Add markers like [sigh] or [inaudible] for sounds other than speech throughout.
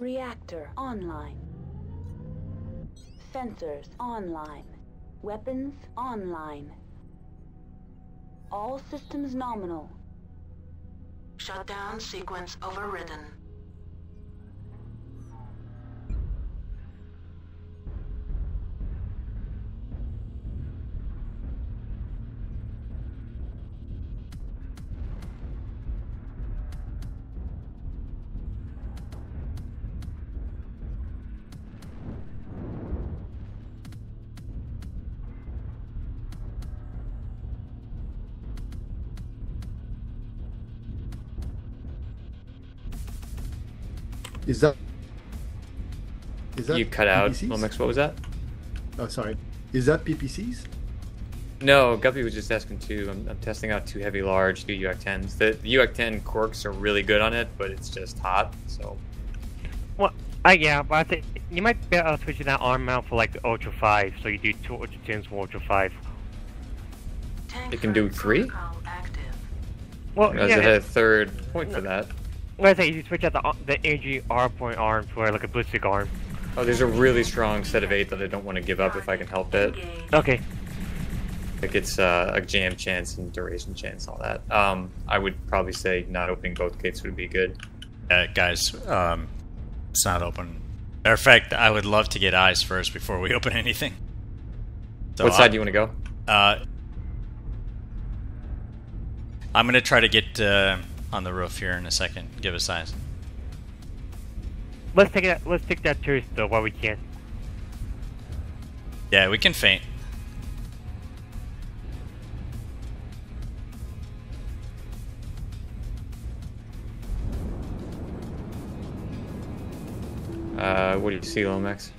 Reactor online. Sensors online. Weapons online. All systems nominal. Shutdown sequence overridden. Is that? Is that You cut out, PPCs? Lomex. What was that? Oh, sorry. Is that PPCs? No, Guppy was just asking too. I'm, I'm testing out two heavy large, two UX10s. The, the UAC10 quirks are really good on it, but it's just hot. So Well, uh, yeah, but I think you might be uh, switching that arm mount for like the Ultra 5, so you do two Ultra 10s for Ultra 5. It can do three? Well, I yeah, had a third point for that. Like I say, you switch out the uh, the energy R point arm for like a ballistic arm. Oh, there's a really strong set of eight that I don't want to give up if I can help it. Okay. Like it's uh, a jam chance and duration chance, and all that. Um, I would probably say not opening both gates would be good. Uh, guys, um, it's not open. Matter of fact, I would love to get eyes first before we [laughs] open anything. So what side I- do you want to go? Uh, I'm gonna try to get uh, on the roof here in a second. Give us size. Let's take that. Let's take that turret though while we can. Yeah, we can faint. Uh, what do you see, Lomax?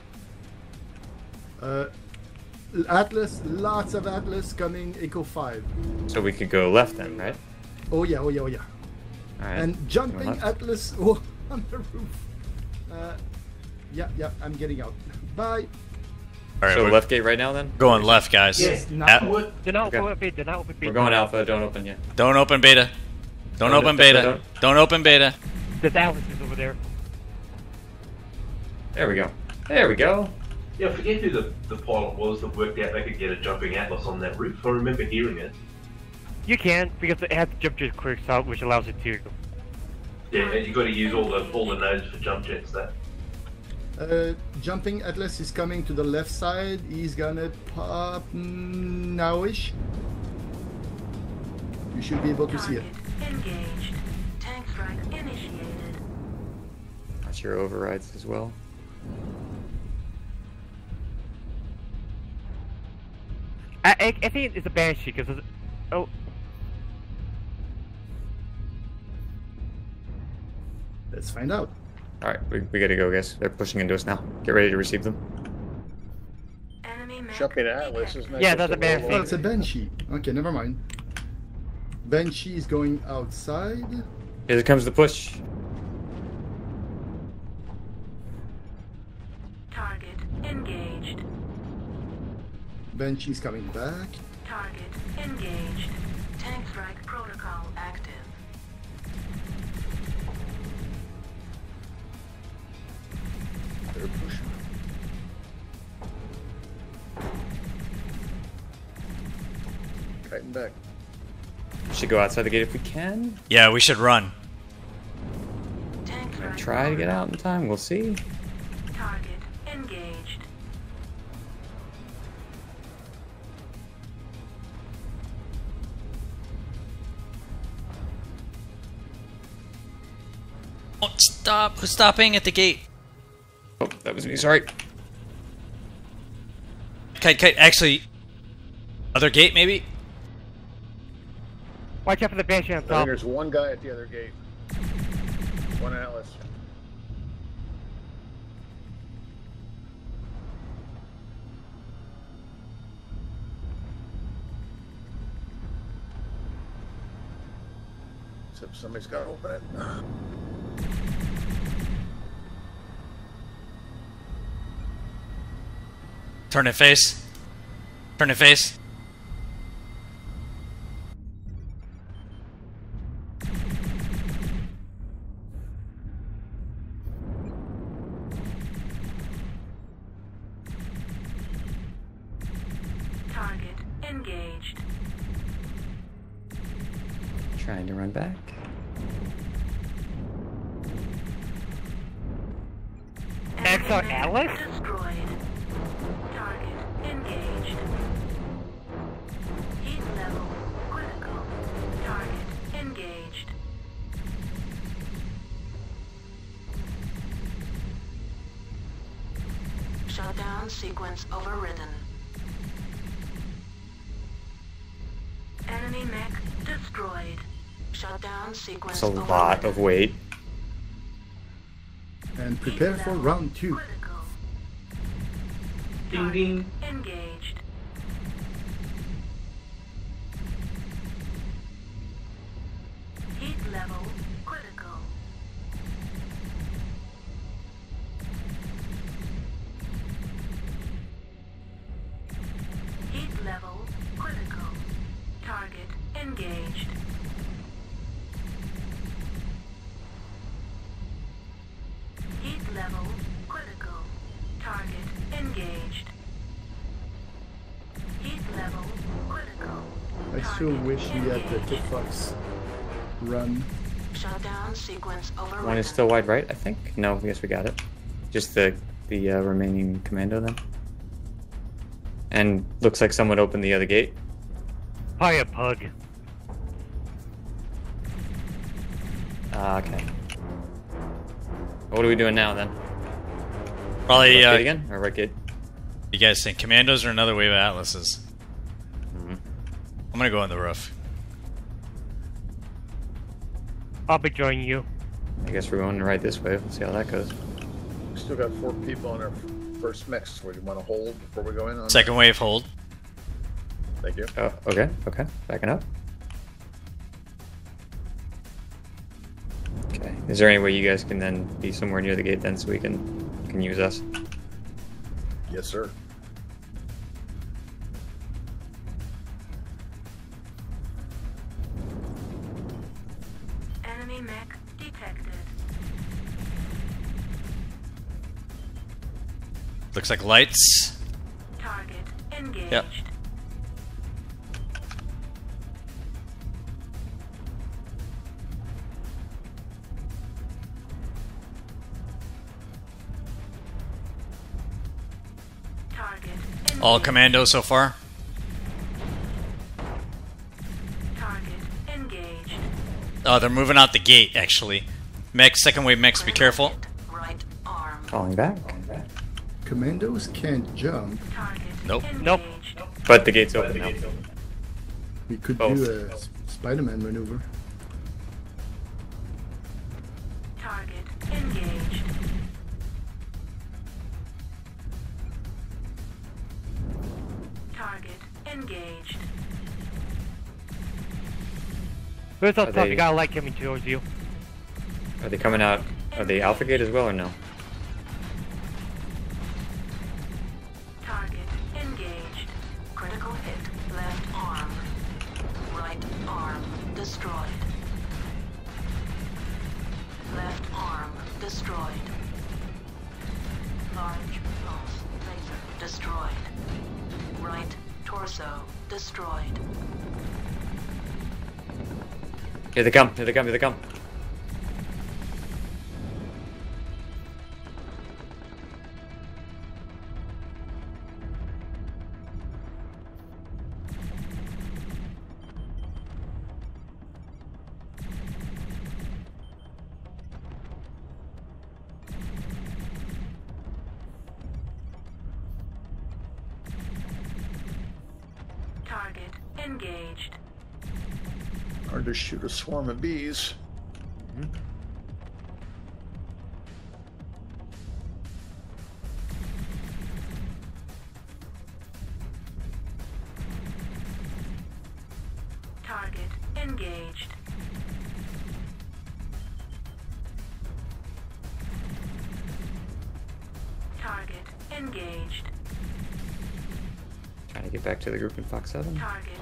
Uh, Atlas, lots of Atlas coming. Echo five. So we could go left then, right? Oh yeah, oh yeah, oh yeah. All right. And jumping. Atlas oh, [laughs] on the roof. Uh, yeah, yeah, I'm getting out. [laughs] Bye. All right, so left gate right now then? going left, guys. Yes, At- now Do not Okay. open beta. Do not open beta. We're going alpha. Don't open yet. don't open beta. Don't Don't- open beta. don't- Don't open beta. There's Alice is over there. There we go. There we go. Yeah, I forget who the, the pilot was that worked out they could get a jumping atlas on that roof. I remember hearing it. You can because it has jump jet quick out, which allows it to. Yeah, and you got to use all the all the nodes for jump jets. there. Uh, jumping Atlas is coming to the left side. He's gonna pop nowish. You should be able to see it. Engaged. Tank strike initiated. That's your overrides as well. I, I, I think it's a banshee because oh Let's find out. All right, we, we gotta go, guys. They're pushing into us now. Get ready to receive them. Enemy mech Jumping Atlas isn't that Yeah, that's a bad roll Oh, it's a Banshee. Okay, never mind. Banshee is going outside. Here comes the push. Target engaged. Banshee's coming back. Target engaged. Fighting back. Should go outside the gate if we can. Yeah, we should run. Tank Gonna strike try to get out in time. We'll see. Target engaged. Oh, stop! Who's stopping at the gate? Oh, that was me. Sorry. Kite, kite. Actually, other gate maybe. Watch out for the banshee on I think top. there's one guy at the other gate. One Atlas. Except somebody's got to open it. Turn it face. Turn it face. Shutdown sequence overridden. Enemy mech destroyed. Shutdown sequence It's a lot of weight. And prepare for round two. Critical. Ding ding. Engaged. Wish the engaged. Kit run. Shutdown sequence over. One is still wide right, I think. No, yes, we got it. Just the the uh, remaining commando then. And looks like someone opened the other gate. Probably a pug. Ah, okay. What are we doing now then? Probably, Left uh, again or right gate? you guys think commandos are another wave of atlases? Mhm. I'm gonna go on the roof. I'll be joining you. I guess we're going right this way. We'll see how that goes. We still got four people on our first mix. Where do you want to hold before we go in on? Second wave hold. Thank you. Oh, okay, okay. Backing up. Okay. Is there any way you guys can then be somewhere near the gate then so we can can use us? Yes, sir. Enemy mech detected. Looks like lights. Target engaged. Yep. All engaged. commandos so far. Oh, they're moving out the gate actually. Mech, second wave mechs, be careful. Right arm. Falling back. Commandos can't jump. Nope. Nope. But the gate's open now. We could Both. do a Spider-Man maneuver. Target engaged. Target engaged. First off, top, they- you got a light coming towards you. Are they coming out? Are they Alpha Gate as well or no? They come. Here they come. Here they come. Target engaged. Hard to shoot a swarm of bees. Target engaged. Target engaged. Trying to get back to the group in Fox 7. Target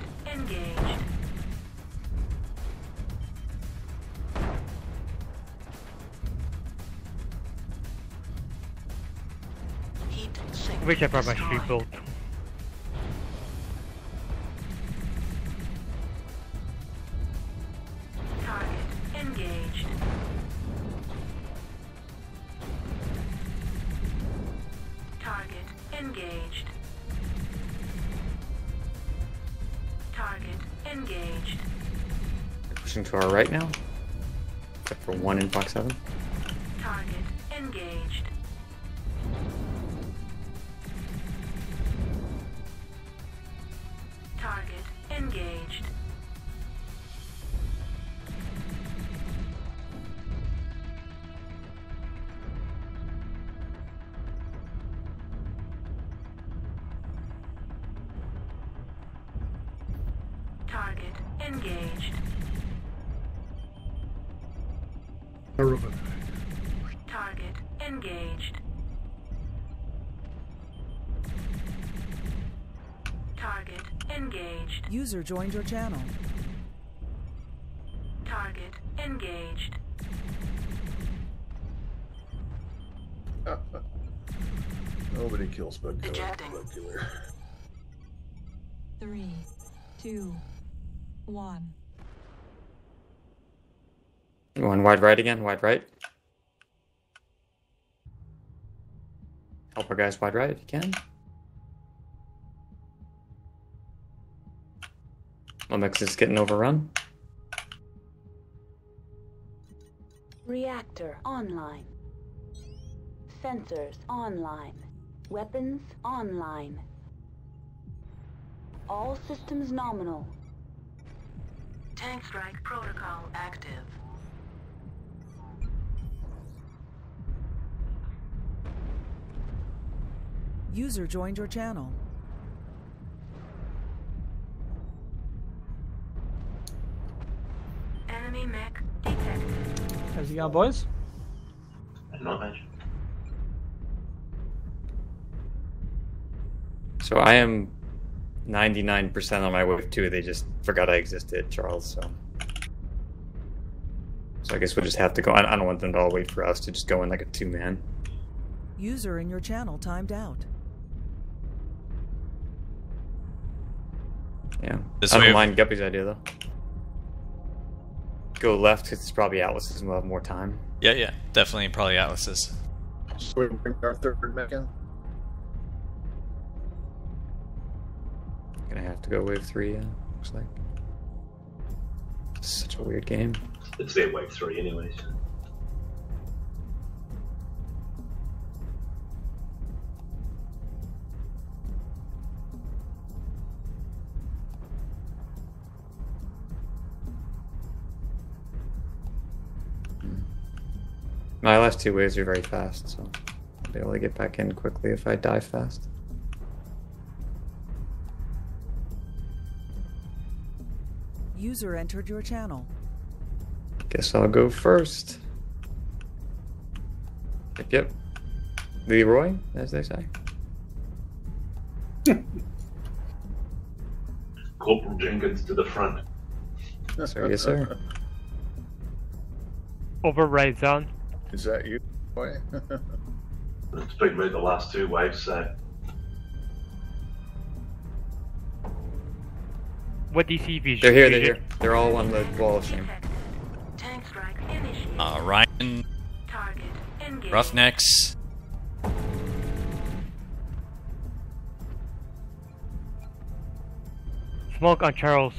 Which I probably should Engaged. pushing to our right now, except for one in box 7. Engaged. User joined your channel. Target engaged. [laughs] Nobody kills Bug Ejecting. Killer. Three, two, one. One wide right again, wide right. Help our guys wide right if you can. Lumix is getting overrun. Reactor online. Sensors online. Weapons online. All systems nominal. Tank strike protocol active. User joined your channel. Detected. How's boys? Not much. So I am 99% on my wave two. They just forgot I existed, Charles. So, so I guess we'll just have to go. I I don't want them to all wait for us to just go in like a two man. User in your channel timed out. Yeah. This I don't wave- mind Guppy's idea though. Go left 'cause it's probably Atlas's and we'll have more time. Yeah, yeah, definitely, probably Atlas's. So we bring our third mech in. Gonna have to go wave three. Yeah, looks like. Such a weird game. It's their wave three, anyways. My last two waves are very fast, so I'll be able to get back in quickly if I die fast. User entered your channel. Guess I'll go first. Yep, yep. Leroy, as they say. [laughs] Corporal Jenkins to the front. Sir, yes, sir. Over right zone. Is that you? Boy? It's been me the last two waves, so What DC vision? They're here, they're here. They're all on the wall of shame. Tank strike initiated. Uh, Ryan, Target engaged. Roughnecks. Smoke on Charles.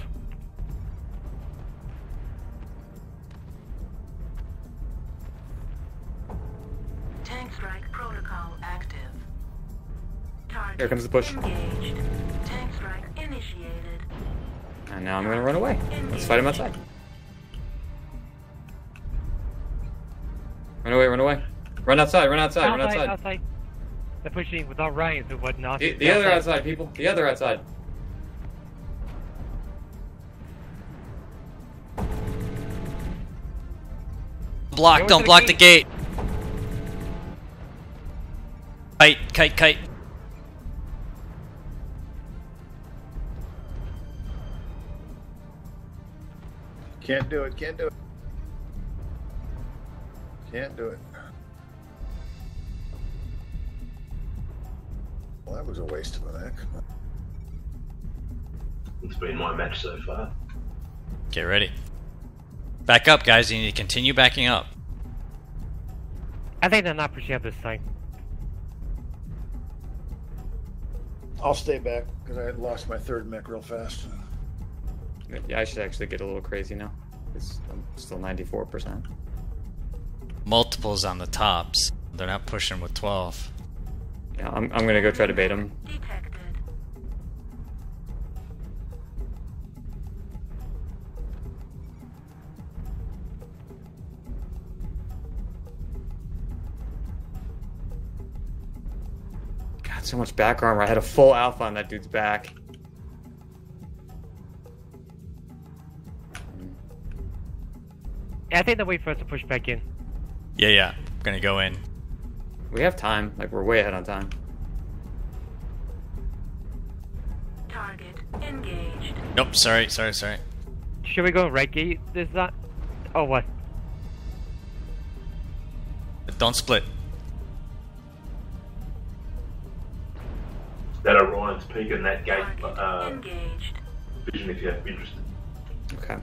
Here comes the push. Engaged. Tank strike initiated. And now I'm gonna run away. Let's fight him outside. Run away, run away. Run outside, run outside, run outside, outside. outside. They're pushing without Ryan and whatnot. The, the other outside, people. The other outside. Block, don't block the gate. gate. Kite, kite, kite. Can't do it. Can't do it. Can't do it. Well, that was a waste of an mech. it's been my match so far. Get ready. Back up, guys. You need to continue backing up. I think they're not pushing up this time. I'll stay back because I lost my third mech real fast. Yeah, I should actually get a little crazy now. It's, I'm still 94%. Multiples on the tops. They're not pushing with 12. Yeah, I'm, I'm gonna go try to bait him. Detected. God, so much back armor. I had a full alpha on that dude's back. Yeah, I think the wait for us to push back in. Yeah, yeah. I'm Gonna go in. We have time. Like, we're way ahead on time. Target engaged. Nope, sorry, sorry, sorry. Should we go right gate? This that? Oh what? Don't split. That Orion's peak and that gate uh, engaged. vision if you're interested. Okay.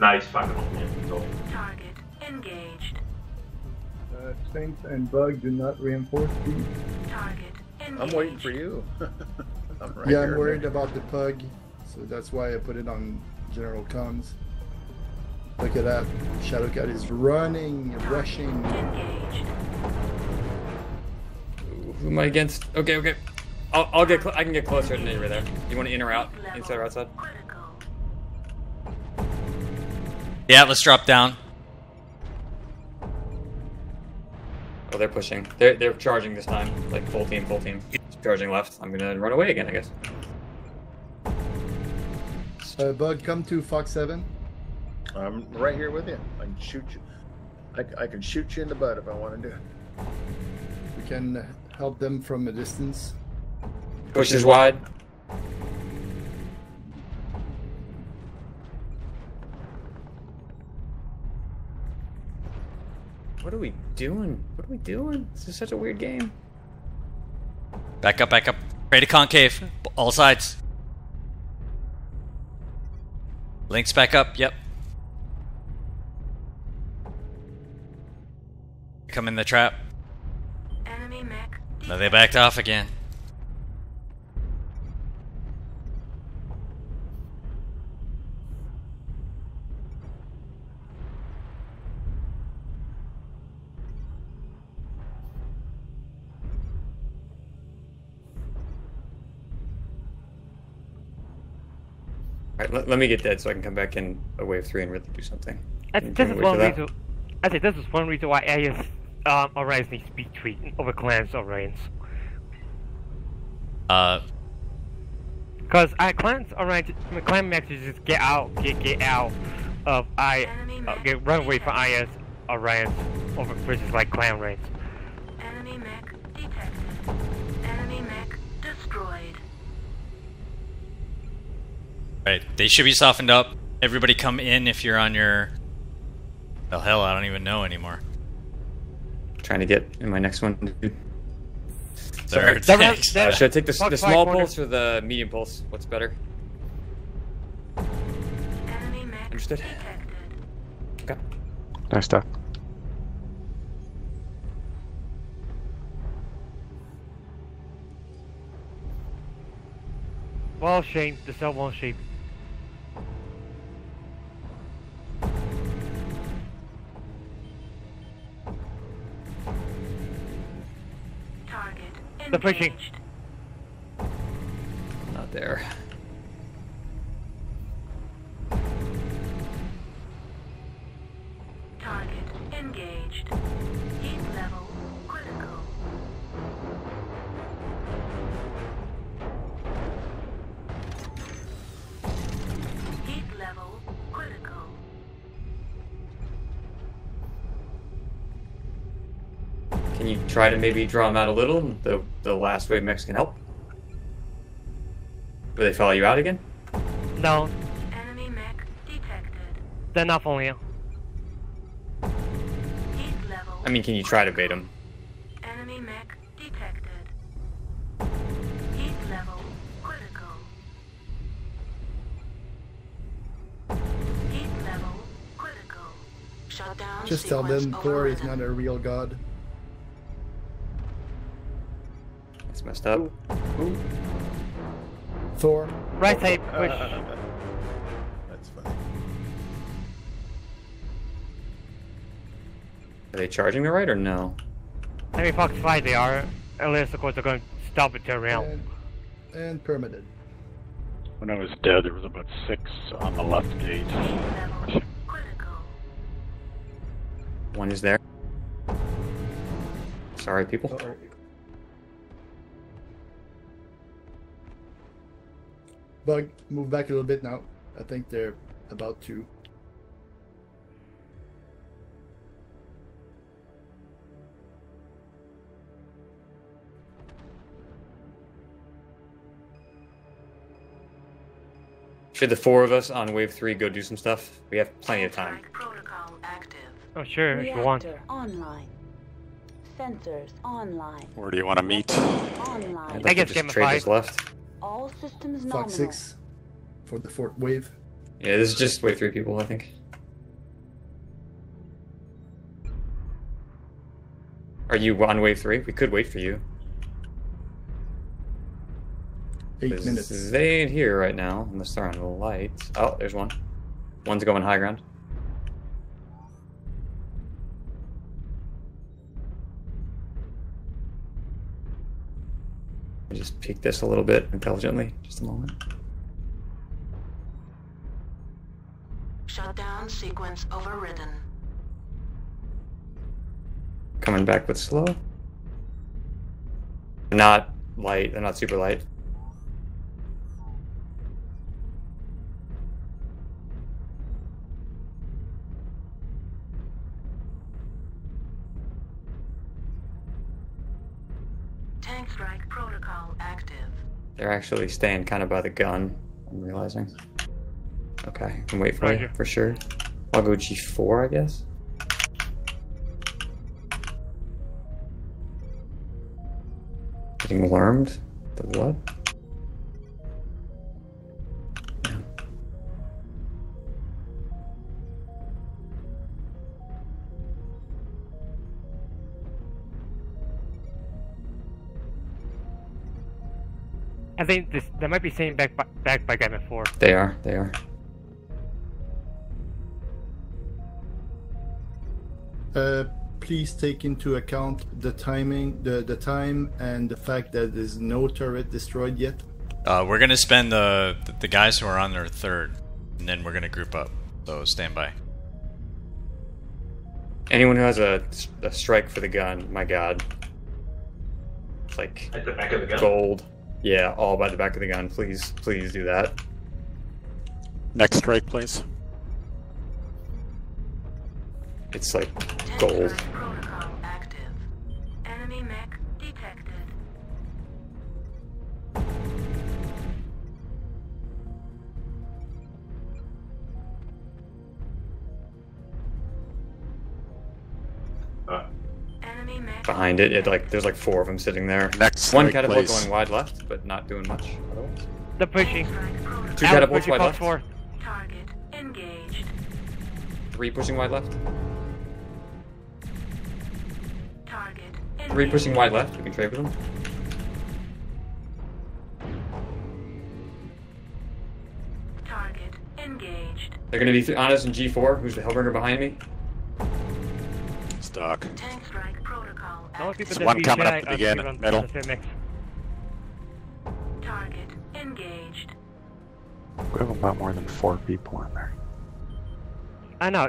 No, he's fucking off now. He's off. Target engaged. Uh, Sphinx and Bug do not reinforce these. Target engaged. I'm waiting for you. [laughs] I'm right yeah, here. I'm worried about the pug, so that's why I put it on general comms. Look at that. Shadowcat is running, rushing. Engaged. Who am I against? Okay, okay. I'll, I'll get. Cl- I can get closer than you right there. You want to in or out? Inside or outside? Yeah, let's drop down. Oh, they're pushing. They're they're charging this time. Like full team, full team. Charging left. I'm gonna run away again, I guess. Uh, Bug, come to Fox 7. I'm right here with you. I can shoot you. I, I can shoot you in the butt if I want to do it. We can help them from a distance. Push is wide. What are we doing? What are we doing? This is such a weird game. Back up, back up. Ready to concave. All sides. Links back up, yep. Come in the trap. Enemy mech. No, they backed off again. Alright, let, let me get dead so I can come back in a wave three and really do something. I, Can this we is wait one for that? reason. I think this is one reason why IS um, Orions needs to be tweaked over clans Orions. Uh, Because I clans Orions, I mean, clan mexes just get out, get get out of I, uh, get run away from detected. IS Orions over versus like clan reigns. Enemy mech detected. Enemy mech destroyed. Right, they should be softened up. Everybody come in if you're on your. Well, hell, I don't even know anymore. Trying to get in my next one. dude. Third, That- that- Uh, should I take the, the small pulse or the medium pulse? What's better? Enemy mech Understood. Okay. Nice stuff. Well, shame the cell won't shape. Target The pushing. Not there. Target engaged. Can you try to maybe draw them out a little? The the last wave mechs can help. Will they follow you out again? No, Enemy mech detected. they're not following you. Heat level. I mean, can you try to bait them? Enemy mech detected. Heat level critical. Heat level critical. Shutdown. Just tell them sequence Thor is not a real god. It's messed up. Ooh. Thor. Right side Uh, push. That's funny. Are they charging the right or no? I mean, Fox 5 they are. Unless, of course, they're going to stop and turn around. And, and permitted. When I was dead, there was about six on the left gate. One is there. Sorry, people. Sorry. Bug, move back a little bit now. I think they're about to. Should the four of us on wave three go do some stuff? We have plenty of time. Protocol active. Oh, sure, if you want. Online. Sensors online. Where do you want to meet? Online. I'd I like to guess just game trade left. All systems Fox nominal. 6 for the fourth wave. Yeah, this is just wave three people, I think. Are you on wave three? We could wait for you. 8 minutes. They ain't here right now, unless they're on the lights. Oh, there's one. One's going high ground. I just peek this a little bit intelligently. Just a moment. Shutdown sequence overridden. Coming back with slow. They're Not light. They're not super light. Strike protocol active. They're actually staying kind of by the gun. I'm realizing. Okay, I can wait for you Roger. for sure. I'll go G4, I guess. Getting wormed? The what? I think this they might be staying back by, back by Gamma 4. They are. They are. Uh, please take into account the timing, the, the time, and the fact that there's no turret destroyed yet. Uh, we're gonna spend the the guys who are on their third, and then we're gonna group up. So stand by. Anyone who has a, a strike for the gun, my god. It's like At the back of the gun. gold. Yeah, all by the back of the gun. Please, please do that. Next strike, please. It's like gold. Behind it, it like there's like four of them sitting there. Next One strike, catapult please. going wide left, but not doing much. otherwise. They're pushing. Two Out, catapults pushing wide left. 4. Target engaged. Three pushing wide left. Target Engaged. Three pushing wide left. We can trade with them. Target engaged. They're gonna be honest on in G4. Who's the Hellbringer behind me? Stuck. Tank strike There's one that coming up Jedi to the are beginning, on- on middle. the same mix. Target engaged. We have about more than four people in there. I know.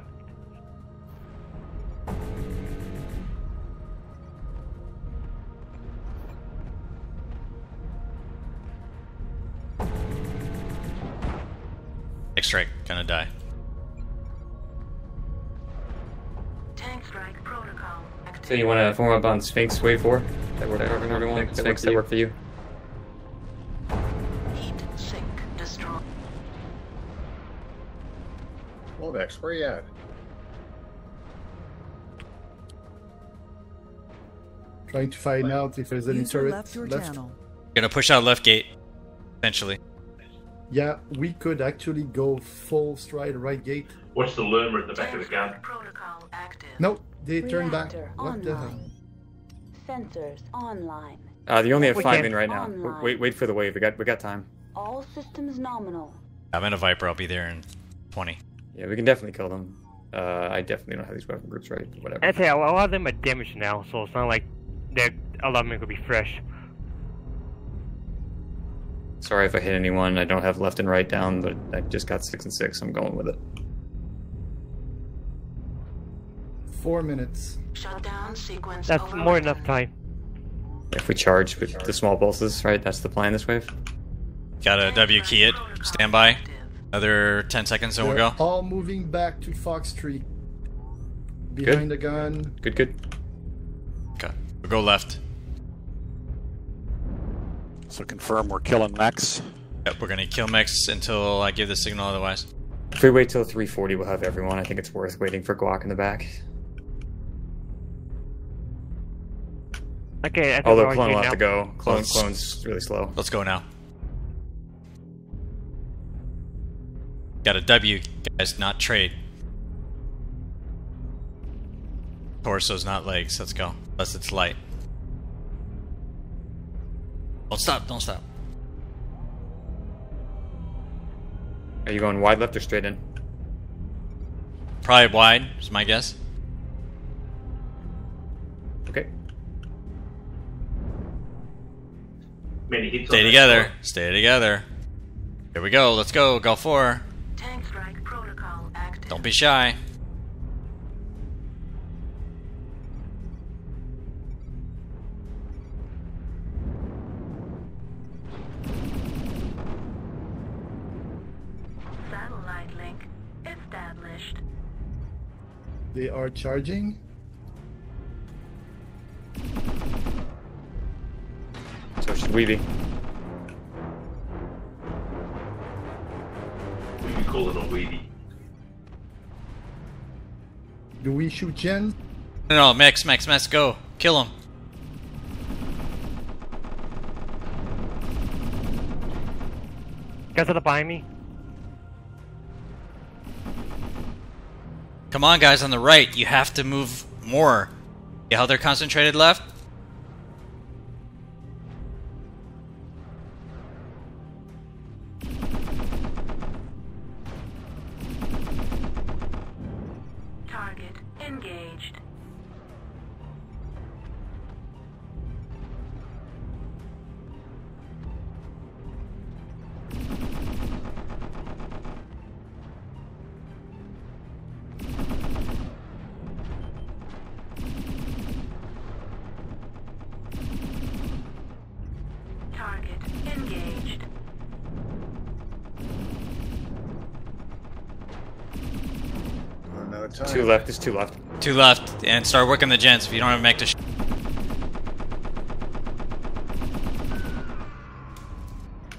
So you want to form up on Sphinx Wave 4? That work for everyone? Sphinx, that Sphinx, work that for you? work for you? Heat sink destroy. Lovex, where you at? Trying to find out if there's any User turret left your left. channel. Gonna push out left gate, essentially. Yeah, we could actually go full stride right gate. watch the lurmer at the back of the gun. strike protocol active. Nope, they turned back. Reactor What the hell? Sensors online. Uh, you only have We five can't- in right now. Online. Wait, wait for the wave. We got, we got time. All systems nominal. I'm in a Viper. I'll be there in 20. Yeah, we can definitely kill them. Uh, I definitely don't have these weapon groups right. Whatever. I'd say a lot of them are damaged now, so it's not like they're a lot of them could be fresh. Sorry if I hit anyone. I don't have left and right down, but I just got six and six. I'm going with it. Four minutes. Shutdown sequence That's over. more than enough time. If we charge with the small pulses, right? That's the plan this wave. Got a W key it. Stand by. Another 10 seconds and we'll go. all moving back to Fox Tree. Behind the gun. Good, good. Okay. We'll go left. So confirm we're killing mechs. Yep, we're gonna kill mechs until I give the signal otherwise. If we wait till 340, we'll have everyone. I think it's worth waiting for Guac in the back. Okay, I oh, think Although we're Clone here will have to go. Clone, Let's- Clone's really slow. Let's go now. Got a W, guys, not trade. Torsos, not legs. Let's go. Unless it's light. Don't stop, don't stop. Are you going wide left or straight in? Probably wide, is my guess. Okay. Many hits Stay on together. shot. Stay together. Here we go. Let's go. Go four. Tank strike protocol active. Don't be shy. Satellite link established. They are charging. So should we be? We could call it a weedy. Do we shoot Jen? No, no, Max, Max, Max, go. Kill him. Guys are behind me. Come on, guys, on the right. You have to move more. See how they're concentrated left? Engaged. Target engaged. Running out of time. Two left is two left. Two left, and start working the gens if you don't have a mech to sh-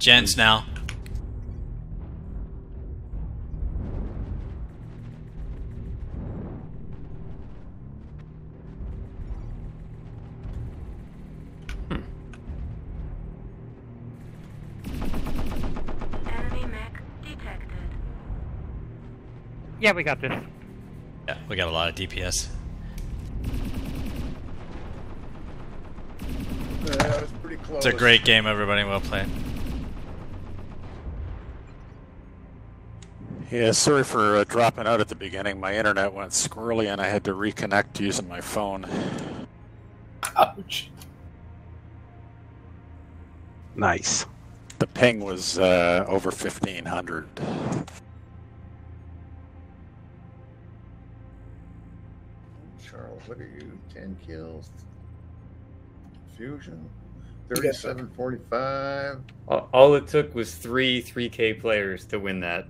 Gens now. Enemy mech detected. Yeah, we got this. Yeah, we got a lot of DPS. Yeah, that was pretty close. It's a great game, everybody. Well played. Yeah, sorry for uh, dropping out at the beginning. My internet went squirrely and I had to reconnect using my phone. Ouch. Nice. The ping was uh, over 1500. Look at you. 10 kills. Fusion. 3745. All, all it took was three 3K players to win that.